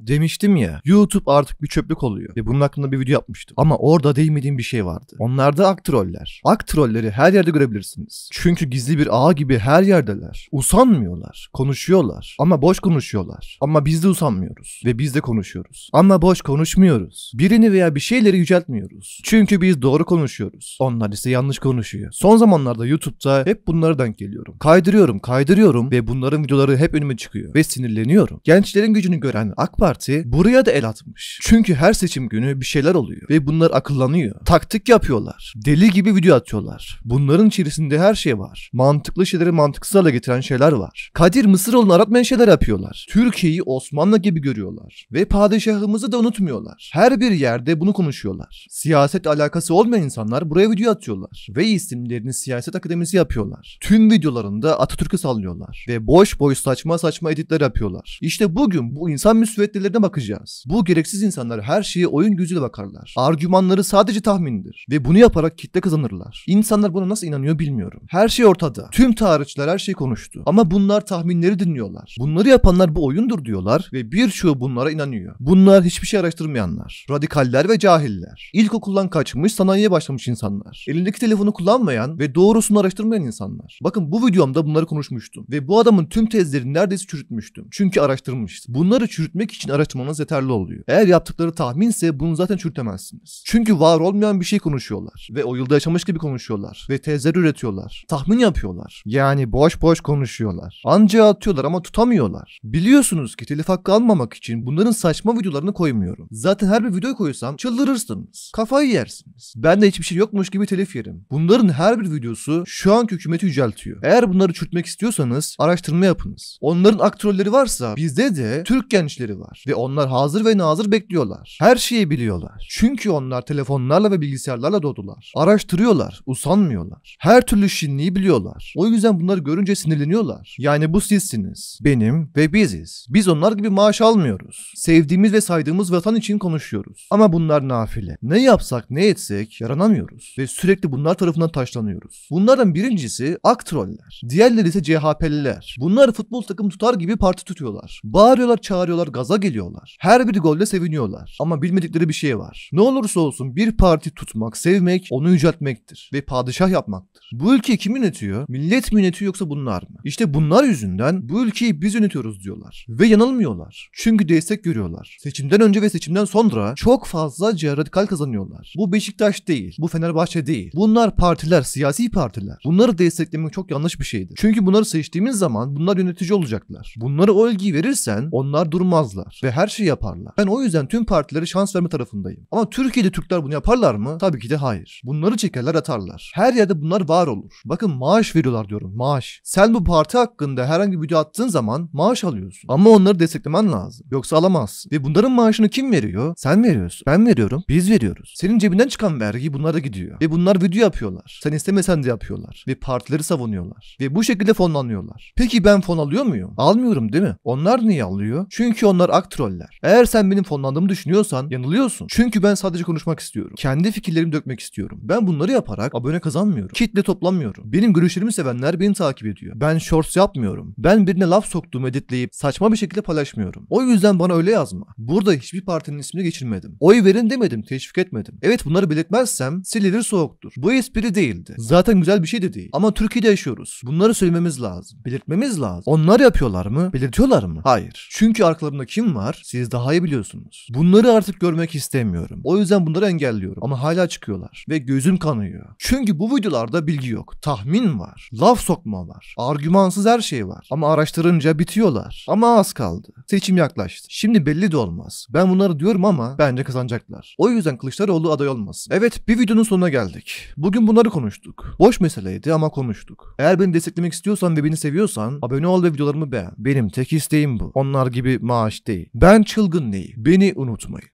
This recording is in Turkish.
Demiştim ya YouTube artık bir çöplük oluyor ve bunun hakkında bir video yapmıştım. Ama orada değmediğim bir şey vardı. Onlar da aktroller. Aktrolleri her yerde görebilirsiniz. Çünkü gizli bir ağ gibi her yerdeler. Usanmıyorlar. Konuşuyorlar. Ama boş konuşuyorlar. Ama biz de usanmıyoruz. Ve biz de konuşuyoruz. Ama boş konuşmuyoruz. Birini veya bir şeyleri yüceltmiyoruz. Çünkü biz doğru konuşuyoruz. Onlar ise yanlış konuşuyor. Son zamanlarda YouTube'da hep bunlara denk geliyorum. Kaydırıyorum, kaydırıyorum ve bunların videoları hep önüme çıkıyor. Ve sinirleniyorum. Gençlerin gücünü gören AK Parti buraya da el atmış. Çünkü her seçim günü bir şeyler oluyor ve bunlar akıllanıyor. Taktik yapıyorlar. Deli gibi video atıyorlar. Bunların içerisinde her şey var. Mantıklı şeyleri mantıksız hale getiren şeyler var. Kadir Mısıroğlu'nu aratmayan şeyler yapıyorlar. Türkiye'yi Osmanlı gibi görüyorlar. Ve padişahımızı da unutmuyorlar. Her bir yerde bunu konuşuyorlar. Siyaset alakası olmayan insanlar buraya video atıyorlar. Ve isimlerini siyaset akademisi yapıyorlar. Tüm videolarında Atatürk'ü sallıyorlar. Ve boş boş saçma saçma editler yapıyorlar. İşte bugün bu insan müsveddelerine bakacağız. Bu gereksiz insanlar her şeye oyun gözüyle bakarlar. Argümanları sadece tahmindir. Ve bunu yaparak kitle kazanırlar. İnsanlar buna nasıl inanıyor bilmiyorum. Her şey ortada. Tüm tarihçiler her şeyi konuştu. Ama bunlar tahminleri dinliyorlar. Bunları yapanlar bu oyundur diyorlar ve birçoğu bunlara inanıyor. Bunlar hiçbir şey araştırmayanlar. Radikaller ve cahiller. İlkokuldan kaçmış sanayiye başlamış insanlar. Elindeki telefonu kullanmayan ve doğrusunu araştırmayan insanlar. Bakın bu videomda bunları konuşmuştum. Ve bu adamın tüm tezlerini neredeyse çürütmüştüm. Çünkü araştırmıştım. Bunları çürütmek için araştırmanız yeterli oluyor. Eğer yaptıkları tahminse bunu zaten çürütemezsiniz. Çünkü var olmayan bir şey konuşuyorlar. Ve o yılda yaşamış gibi konuşuyorlar. Ve tezler üretiyorlar. Tahmin yapıyorlar. Yani boş boş konuşuyorlar. Anca atıyorlar ama tutamıyorlar. Biliyorsunuz ki telif hakkı almamak için bunların saçma videolarını koymuyorum. Zaten her bir video koysam çıldırırsınız. Kafayı yersiniz. Ben de hiçbir şey yokmuş gibi telif yerim. Bunların her bir videosu şu anki hükümeti yüceltiyor. Eğer bunları çürütmek istiyorsanız araştırma yapınız. Onların aktörleri varsa bizde de Türk gençleri var. Ve onlar hazır ve nazır bekliyorlar. Her şeyi biliyorlar. Çünkü onlar telefonlarla ve bilgisayarlarla doğdular. Araştırıyorlar, usanmıyorlar. Her türlü şinliği biliyorlar. O yüzden bunları görünce sinirleniyorlar. Yani bu sizsiniz, benim ve biziz. Biz onlar gibi maaş almıyoruz. Sevdiğimiz ve saydığımız vatan için konuşuyoruz. Ama bunlar nafile. Ne yapsak ne etsek yaranamıyoruz. Ve sürekli bunlar tarafından taşlanıyoruz. Bunlardan birincisi aktroller. Diğerleri ise CHP'liler. Bunlar futbol takım tutar gibi parti tutuyorlar. Bağırıyorlar, çağırıyorlar, gaza geliyorlar. Her bir golde seviniyorlar. Ama bilmedikleri bir şey var. Ne olursa olsun bir parti tutmak, sevmek, onu yüceltmektir. Ve padişah yapmaktır. Bu ülkeyi kim yönetiyor? Millet mi yönetiyor yoksa bunlar mı? İşte bunlar yüzünden bu ülkeyi biz yönetiyoruz diyorlar. Ve yanılmıyorlar. Çünkü destek görüyorlar. Seçimden önce ve seçimden sonra çok fazlaca radikal kazanıyorlar. Bu Beşiktaş değil. Bu Fenerbahçe değil. Bunlar partiler, siyasi partiler. Bunları desteklemek çok yanlış bir şeydir. Çünkü bunları seçtiğimiz zaman bunlar yönetici olacaklar. Bunlara o ilgiyi verirsen onlar durmazlar. Ve her şeyi yaparlar. Ben o yüzden tüm partilere şans verme tarafındayım. Ama Türkiye'de Türkler bunu yaparlar mı? Tabii ki de hayır. Bunları çekerler atarlar. Her yerde bunlar var olur. Bakın maaş veriyorlar diyorum. Maaş. Sen bu parti hakkında herhangi bir video attığın zaman maaş alıyorsun. Ama onları desteklemen lazım. Yoksa alamazsın. Ve bunların maaşını kim veriyor? Sen veriyorsun. Ben veriyorum. Biz veriyoruz. Senin cebinden çıkan vergi bunlara gidiyor. Ve bunlar video yapıyorlar. Sen istemesen de yapıyorlar. Ve partileri savunuyorlar. Ve bu şekilde fonlanıyorlar. Peki ben fon alıyor muyum? Almıyorum değil mi? Onlar niye alıyor? Çünkü onlar aktroller. Eğer sen benim fonlandığımı düşünüyorsan yanılıyorsun. Çünkü ben sadece konuşmak istiyorum. Kendi fikirlerimi dökmek istiyorum. Ben bunları yaparak abone kazanmıyorum. Kitle toplamıyorum. Benim görüşlerimi sevenler beni takip ediyor. Ben shorts yapmıyorum. Ben birine laf soktuğumu editleyip saçma bir şekilde paylaşmıyorum. O yüzden bana öyle yazma. Burada hiçbir partinin ismini geçirmedim. Oy verin demedim, teşvik etmedim. Evet bunları belirtmezsem sililir soğuktur. Bu espri değildi. Zaten güzel bir şey de değil. Ama Türkiye'de yaşıyoruz. Bunları söylememiz lazım. Belirtmemiz lazım. Onlar yapıyorlar mı? Belirtiyorlar mı? Hayır. Çünkü arkalarında kim? Siz daha iyi biliyorsunuz. Bunları artık görmek istemiyorum. O yüzden bunları engelliyorum. Ama hala çıkıyorlar. Ve gözüm kanıyor. Çünkü bu videolarda bilgi yok. Tahmin var. Laf sokma var. Argümansız her şey var. Ama araştırınca bitiyorlar. Ama az kaldı. Seçim yaklaştı. Şimdi belli de olmaz. Ben bunları diyorum ama bence kazanacaklar. O yüzden Kılıçdaroğlu aday olmasın. Evet bir videonun sonuna geldik. Bugün bunları konuştuk. Boş meseleydi ama konuştuk. Eğer beni desteklemek istiyorsan ve beni seviyorsan abone ol ve videolarımı beğen. Benim tek isteğim bu. Onlar gibi maaş değil. Ben çılgın neyim? Beni unutmayın.